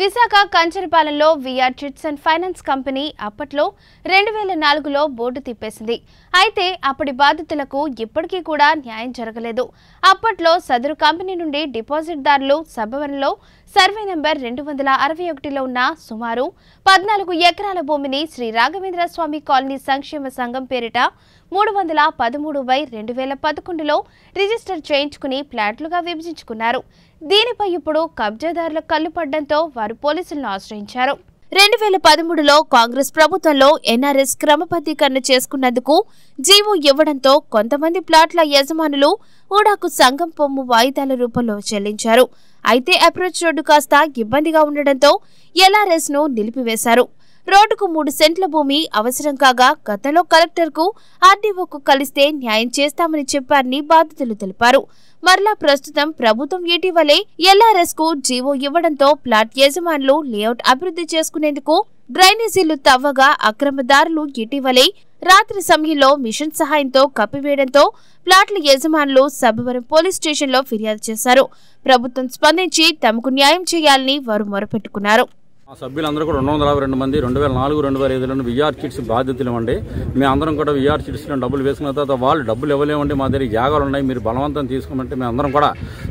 Visakha కంచరపాలెంలో VR chits and finance company అప్పట్లో రెండు వేల నాలుగులో బోర్డు తిప్పేసింది. అయితే అప్పటి బాధితులకు ఇప్పటికీ కూడా న్యాయం జరగలేదు. అప్పట్లో సదరు కంపెనీ నుండి డిపాజిట్దారులు సభవనంలో సర్వే నెంబర్ రెండు వందల అరవై ఒకటిలో ఉన్న సుమారు పద్నాలుగు ఎకరాల భూమిని శ్రీ రాఘవేంద్ర స్వామి కాలనీ సంక్షేమ సంఘం పేరిట మూడు వందల పదమూడు బై రెండు వేల పదకొండులో రిజిస్టర్ చేయించుకుని ప్లాట్లుగా విభజించుకున్నారు. దీనిపై ఇప్పుడు కబ్జాదారుల కళ్ళు పడ్డంతో వారు పోలీసులను ఆశ్రయించారు. రెండు వేల పదమూడులో కాంగ్రెస్ ప్రభుత్వంలో ఎన్ఆర్ఎస్ క్రమబద్ధీకరణ చేసుకున్నందుకు జీవో ఇవ్వడంతో కొంతమంది ప్లాట్ల యజమానులు ఊడాకు సంఘం పొమ్ము వాయిదాల రూపంలో చెల్లించారు. అయితే అప్రోచ్ రోడ్డు కాస్త ఇబ్బందిగా ఉండడంతో ఎల్ఆర్ఎస్ను నిలిపివేశారు. రోడ్డుకు మూడు సెంట్ల భూమి అవసరం కాగా గతంలో కలెక్టర్కు ఆర్డీఓకు కలిస్తే న్యాయం చేస్తామని చెప్పారని బాధితులు తెలిపారు. మరలా ప్రస్తుతం ప్రభుత్వం ఇటీవలే ఎల్ఆర్ఎస్కు జీవో ఇవ్వడంతో ప్లాట్ యజమానులు లేఅవుట్ అభివృద్ధి చేసుకునేందుకు డ్రైనేజీలు తవ్వగా అక్రమదారులు ఇటీవలే రాత్రి సమయంలో మిషన్ సహాయంతో కప్పివేయడంతో ప్లాట్ల యజమానులు సబవరం పోలీస్ స్టేషన్లో ఫిర్యాదు చేశారు. ప్రభుత్వం స్పందించి తమకు న్యాయం చేయాలని వారు మొరపెట్టుకున్నారు. మా సభ్యులందరూ కూడా రెండు వందల యాభై రెండు మంది రెండు వేల నాలుగు రెండు వేల ఐదులో విఆర్ చిట్స్ బాధ్యతలు ఇవ్వండి మేము అందరం కూడా విఆర్ చిట్స్లో డబ్బులు వేసుకున్న తర్వాత వాళ్ళు డబ్బులు ఇవ్వలేమండి. మా దగ్గర జాగాలు ఉన్నాయి. మీరు బలవంతం తీసుకోమంటే మేము అందరం కూడా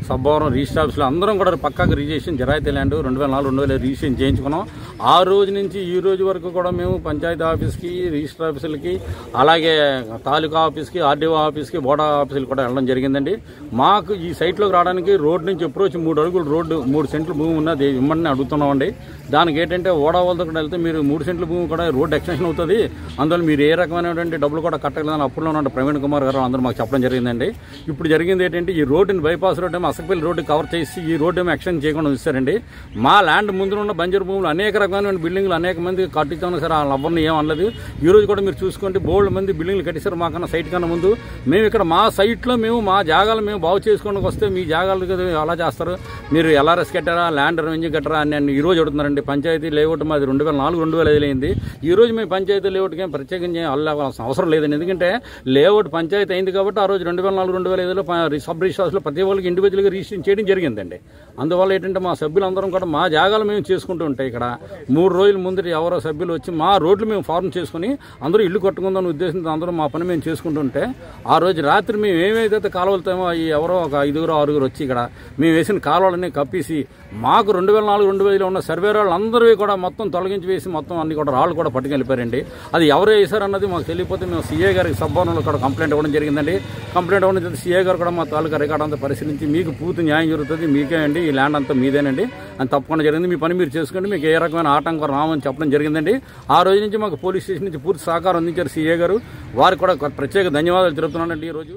సబ్బవరం రిజిస్టర్ ఆఫీస్లో అందరం కూడా పక్కాగా రిజిస్ట్రేషన్ జరాయితీ ల్యాండ్ రెండు వేల నాలుగు రెండు వేల రిజిస్ట్రేషన్ చేయించుకున్నాం. ఆ రోజు నుంచి ఈ రోజు వరకు కూడా మేము పంచాయతీ ఆఫీస్కి రిజిస్టర్ ఆఫీసులకి అలాగే తాలూకా ఆఫీస్కి ఆర్డీఓ ఆఫీస్కి బోడా ఆఫీసులు కూడా వెళ్ళడం జరిగిందండి. మాకు ఈ సైట్లోకి రావడానికి రోడ్ నుంచి అప్రోచ్ మూడు అడుగులు రోడ్డు మూడు సెంట్లు భూమి ఉన్నది ఇమ్మని అడుగుతున్నామండి. దానికి ఏంటంటే ఓడా వాళ్ళతో కూడా వెళ్తే మీరు మూడు సెంట్ల భూమి కూడా రోడ్ ఎక్స్టెన్షన్ అవుతుంది. అందువల్ల మీరు ఏ రకమైనటువంటి డబ్బులు కూడా కట్టలేదని అప్పుడులో ఉన్న ప్రవీణ్ కుమార్ గారు అందరూ మాకు చెప్పడం జరిగిందండి. ఇప్పుడు జరిగింది ఏంటంటే ఈ రోడ్డుని బైపాస్ రోడ్ ఏమో అసకపల్లి రోడ్డు కవర్ చేసి ఈ రోడ్డు ఏమో ఎక్స్టెండ్ చేయకుండా ఉంచారండి. మా ల్యాండ్ ముందు ఉన్న బంజరు భూములు అనేక రకమైన బిల్డింగ్లు అనేక మంది కట్టించాము సరే. వాళ్ళ ఎవరిని ఏం అనలేదు. ఈ రోజు కూడా మీరు చూసుకోండి బోల్డ్ మంది బిల్డింగ్లు కట్టేశారు మాకన్నా సైట్ కన్నా ముందు. మేము ఇక్కడ మా సైట్లో మేము మా జాగాలు మేము బాగు చేసుకోవడానికి వస్తే మీ జాగాలు అలా చేస్తారు? మీరు ఎల్ఆర్ఎస్ కట్టారా ల్యాండ్ రెవెన్యూ కట్టారా అని నేను ఈ రోజు అడుగుతున్నారండి పంచాయతీ లేఅవుట్ మాది రెండు వేల నాలుగు రెండు వేల ఐదు అయింది. ఈ రోజు మేము పంచాయతీ లేఅవుట్కి ఏం ప్రత్యేకించి అల్లవలసిన అవసరం లేదండి. ఎందుకంటే లేఅవుట్ పంచాయతీ అయింది కాబట్టి ఆ రోజు రెండు వేల నాలుగు రెండు వేల ఐదులో సబ్ రిజిస్ట్రార్స్లో ప్రతి వాళ్ళకి ఇండివిజువల్గా రిజిస్ట్రేషన్ చేయడం జరిగిందండి. అందువల్ల ఏంటంటే మా సభ్యులందరం కూడా మా జాగాలు మేము చేసుకుంటూ ఉంటాయి ఇక్కడ. మూడు రోజుల ముందు ఎవరో సభ్యులు వచ్చి మా రోడ్లు మేము ఫార్మ్ చేసుకుని అందరూ ఇల్లు కట్టుకుందాం ఉద్దేశంతో అందరూ మా పని మేము చేసుకుంటుంటే ఆ రోజు రాత్రి మేము ఏమైతే కాలువలతామో ఎవరో ఒక ఐదుగురు ఆరుగురు వచ్చి ఇక్కడ మేము వేసిన కాలువలన్నీ కప్పేసి మాకు రెండు వేల నాలుగు రెండు వేలలో ఉన్న సర్వే వాళ్ళందరూ కూడా మొత్తం తొలగించి వేసి మొత్తం అన్ని కూడా రాళ్ళు కూడా పట్టుకెళ్ళిపోయారండి. అది ఎవరు వేశారన్నది మాకు తెలియకపోతే మేము సీఏ గారికి సభవనంలో కూడా కంప్లైంట్ ఇవ్వడం జరిగిందండి. కంప్లైంట్ ఇవ్వడం సీఏ గారు కూడా మా తాలూకా రికార్డ్ అంతా పరిశీలించి మీకు పూర్తి న్యాయం జరుగుతుంది మీకే అండి ఈ ల్యాండ్ అంతా మీదేనండి అని తప్పకుండా జరిగింది. మీ పని మీరు చేసుకోండి మీకు ఏ రకమైన ఆటంకం రామని చెప్పడం జరిగిందండి. ఆ రోజు నుంచి మాకు పోలీస్ స్టేషన్ నుంచి పూర్తి సహకారం అందించారు సీఏ గారు. వారికి కూడా ప్రత్యేక ధన్యవాదాలు తెలుపుతున్నానండి ఈ రోజు.